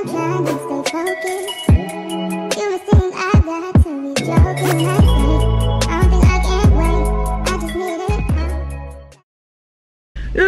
Good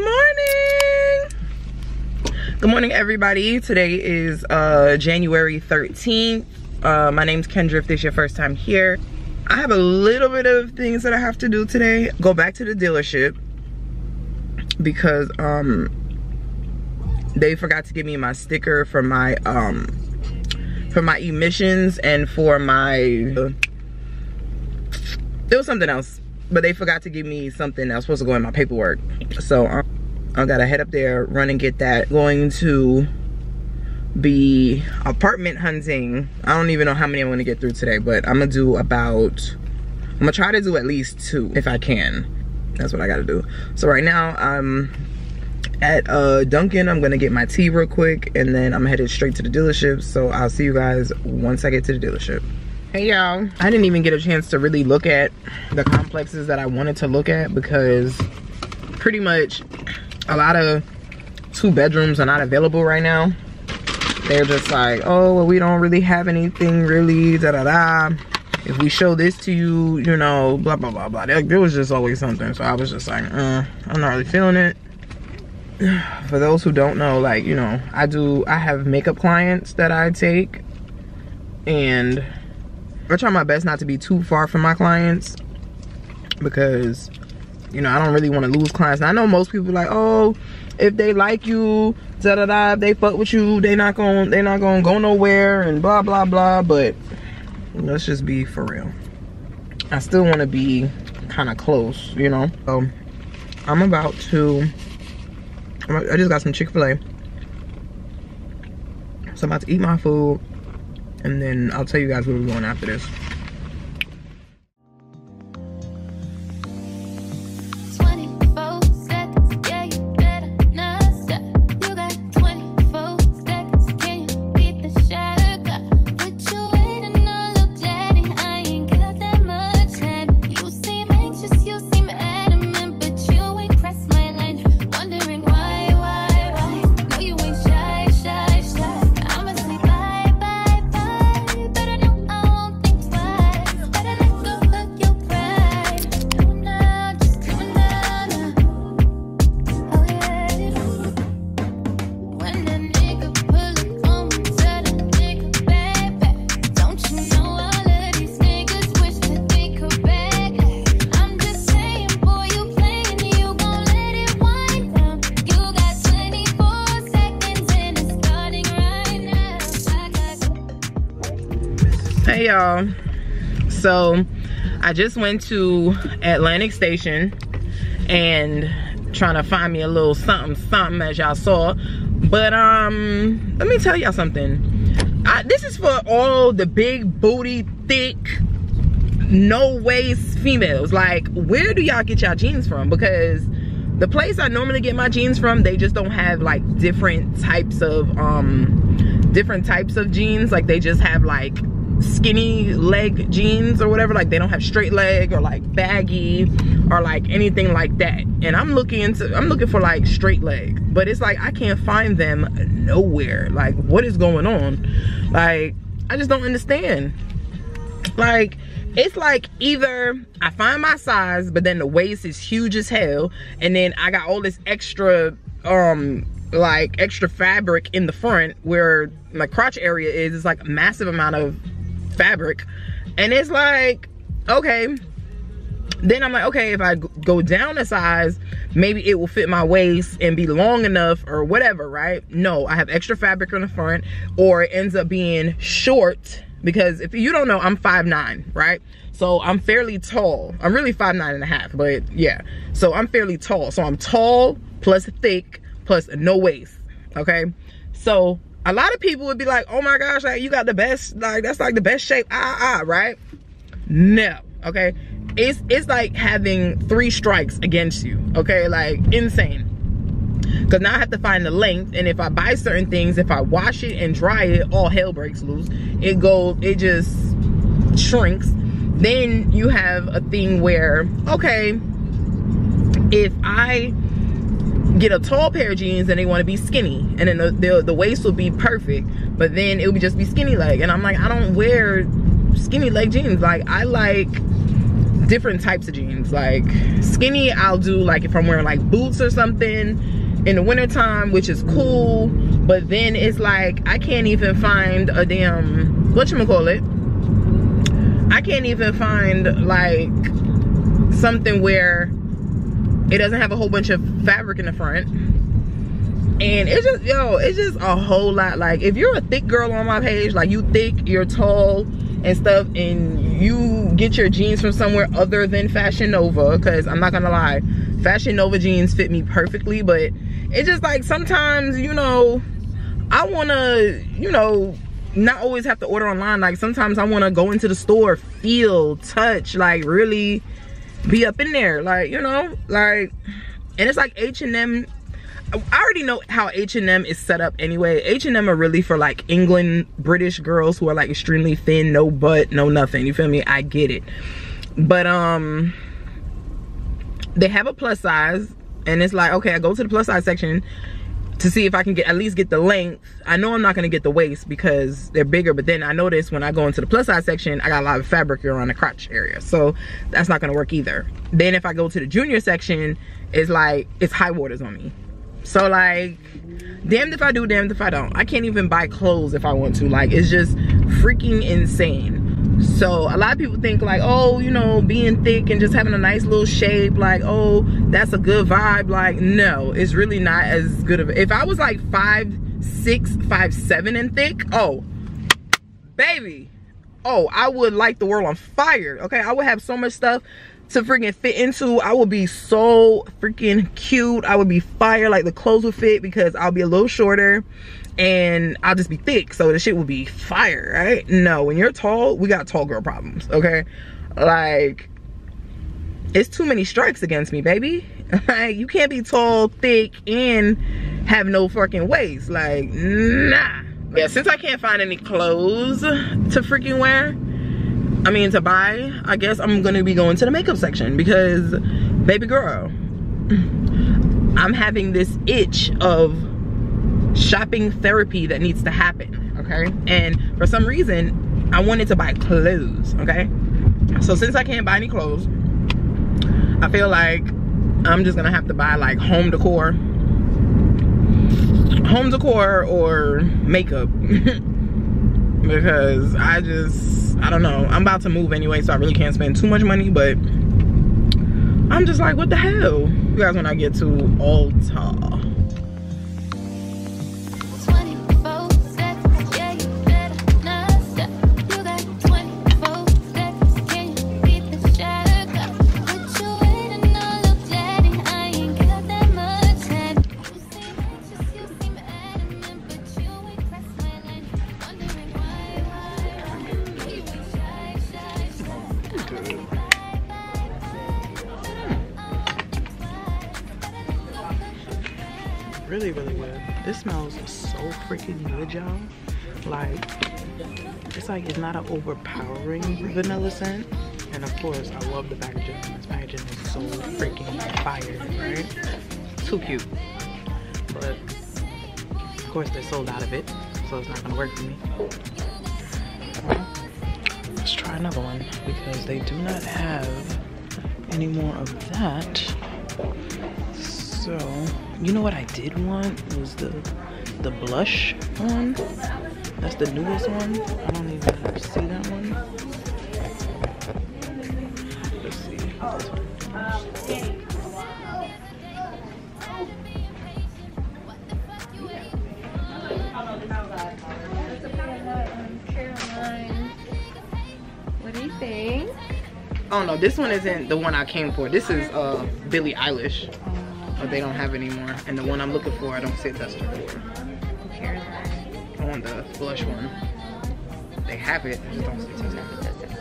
morning. Good morning, everybody. Today is uh, January 13th. Uh, my name's Kendra, if this is your first time here. I have a little bit of things that I have to do today. Go back to the dealership because um, they forgot to give me my sticker for my um, for my emissions and for my it was something else but they forgot to give me something that was supposed to go in my paperwork. So um, i gotta head up there run and get that going to be apartment hunting. I don't even know how many i'm gonna get through today but i'm gonna do about i'm gonna try to do at least two if i can. That's what i gotta do. So right now i'm at uh dunkin i'm gonna get my tea real quick and then i'm headed straight to the dealership so i'll see you guys once i get to the dealership Hey y'all, I didn't even get a chance to really look at the complexes that I wanted to look at because pretty much a lot of two bedrooms are not available right now. They're just like, oh, well, we don't really have anything really, da da da. If we show this to you, you know, blah, blah, blah, blah. There, there was just always something. So I was just like, uh, I'm not really feeling it. For those who don't know, like, you know, I do, I have makeup clients that I take and I try my best not to be too far from my clients because you know I don't really want to lose clients. And I know most people like, oh, if they like you, da da da, if they fuck with you, they not gonna they not gonna go nowhere and blah blah blah. But let's just be for real. I still want to be kind of close, you know. So I'm about to. I just got some Chick Fil A. So I'm about to eat my food and then I'll tell you guys where we're going after this. Hey y'all. So I just went to Atlantic Station and trying to find me a little something something as y'all saw. But um let me tell y'all something. I, this is for all the big booty thick no waist females. Like where do y'all get y'all jeans from? Because the place I normally get my jeans from, they just don't have like different types of um different types of jeans. Like they just have like skinny leg jeans or whatever. Like they don't have straight leg or like baggy or like anything like that. And I'm looking into I'm looking for like straight leg. But it's like I can't find them nowhere. Like what is going on? Like I just don't understand. Like it's like either I find my size, but then the waist is huge as hell, and then I got all this extra um like extra fabric in the front where my crotch area is. It's like a massive amount of fabric. And it's like, okay. Then I'm like, okay, if I go down a size, maybe it will fit my waist and be long enough or whatever, right? No, I have extra fabric on the front, or it ends up being short because if you don't know, I'm 5'9", right? So I'm fairly tall. I'm really 5'9 and a half, but yeah. So I'm fairly tall. So I'm tall plus thick plus no waist, okay? So a lot of people would be like, oh my gosh, like you got the best, like that's like the best shape, ah, ah, right? No, okay? It's, it's like having three strikes against you, okay? Like insane. Cause now I have to find the length and if I buy certain things, if I wash it and dry it, all hell breaks loose. It goes, it just shrinks. Then you have a thing where, okay, if I get a tall pair of jeans and they want to be skinny. And then the, the, the waist will be perfect but then it would just be skinny leg. And i'm like i don't wear skinny leg jeans. Like i like different types of jeans. Like skinny i'll do like if i'm wearing like boots or something in the wintertime which is cool. But then it's like i can't even find a damn whatchamacallit? I can't even find like something where it doesn't have a whole bunch of fabric in the front. And it's just yo it's just a whole lot. Like if you're a thick girl on my page like you thick you're tall and stuff and you get your jeans from somewhere other than fashion nova because i'm not gonna lie fashion nova jeans fit me perfectly but it's just like sometimes you know i want to you know not always have to order online. Like sometimes i want to go into the store feel touch like really be up in there like you know like and it's like h&m I already know how H&M is set up anyway. H&M are really for like England, British girls who are like extremely thin, no butt, no nothing. You feel me? I get it. But um they have a plus size and it's like, okay, I go to the plus size section to see if I can get at least get the length. I know I'm not gonna get the waist because they're bigger, but then I notice when I go into the plus size section, I got a lot of fabric around the crotch area. So that's not gonna work either. Then if I go to the junior section, it's like, it's high waters on me. So like, damned if I do, damned if I don't. I can't even buy clothes if I want to. Like, it's just freaking insane. So a lot of people think like, oh, you know, being thick and just having a nice little shape, like, oh, that's a good vibe. Like, no, it's really not as good of. If I was like five, six, five, seven, and thick, oh, baby, oh, I would light the world on fire. Okay, I would have so much stuff to freaking fit into. I would be so freaking cute. I would be fire. Like the clothes would fit because I'll be a little shorter and I'll just be thick. So the shit will be fire, right? No, when you're tall, we got tall girl problems, okay? Like, it's too many strikes against me, baby. Like, you can't be tall, thick, and have no fucking waist. Like, nah. Yeah, since I can't find any clothes to freaking wear, I mean to buy, I guess I'm gonna be going to the makeup section because, baby girl, I'm having this itch of shopping therapy that needs to happen, okay? And for some reason, I wanted to buy clothes, okay? So since I can't buy any clothes, I feel like I'm just gonna have to buy like home decor, home decor or makeup because I just, I don't know. I'm about to move anyway, so I really can't spend too much money, but I'm just like, what the hell? You guys when I get to Ulta. Bye. really really good. This smells so freaking good y'all. Like it's like it's not an overpowering vanilla scent. And of course i love the packaging. This packaging is so freaking fire right? Too cute. But of course they're sold out of it so it's not gonna work for me let's try another one because they do not have any more of that so, you know what I did want was the the blush one. That's the newest one. I don't even see that one. Let's see. Oh, Oh no, this one isn't the one I came for. This is uh Billie Eilish. But they don't have anymore. And the one I'm looking for, I don't see a tester for. I want the blush one. They have it, I just don't see a tester.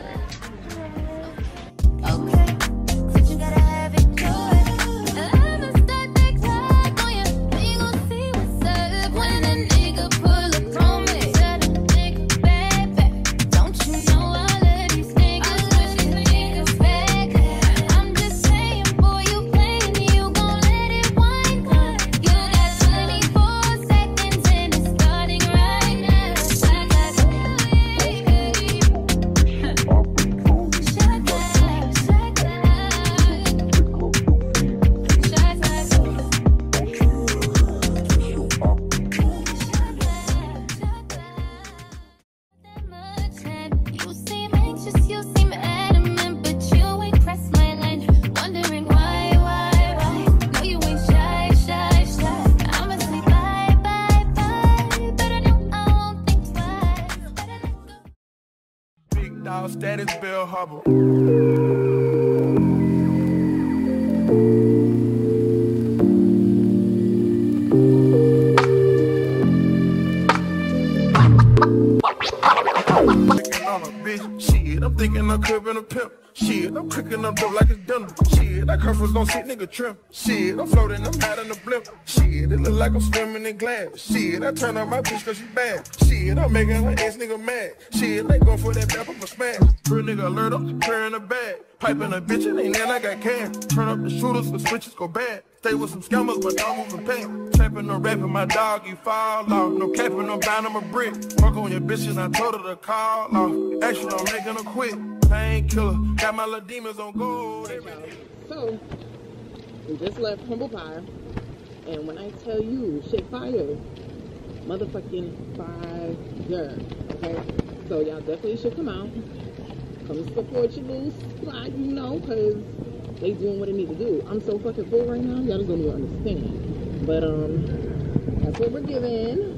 Shit. I'm thinking I'm cribbing a pimp. That was sit nigga trim. Shit, I'm floating, I'm hot in the blimp. Shit, it look like I'm swimming in glass. Shit, I turn on my bitch cause she bad. Shit, I'm making her ex nigga mad. Shit, they go for that bap up a smash. Real nigga alert up, clearing the bag. Piping a bitch, it ain't then I got cash. Turn up the shooters, the switches go bad. Stay with some scammers, but don't move moving past. Trapping or rapping, my dog, you fall off. No capping, no bound, I'm a brick. Fuck on your bitch, and I told her to call off. Action, I'm making her quit. Painkiller, got my little demons on gold. So, we just left Humble Pie, and when I tell you, shit fire, motherfucking fire, okay? So y'all definitely should come out, come support your little spot, you know, cause they doing what they need to do. I'm so fucking full right now, y'all don't even understand. But um, that's what we're giving,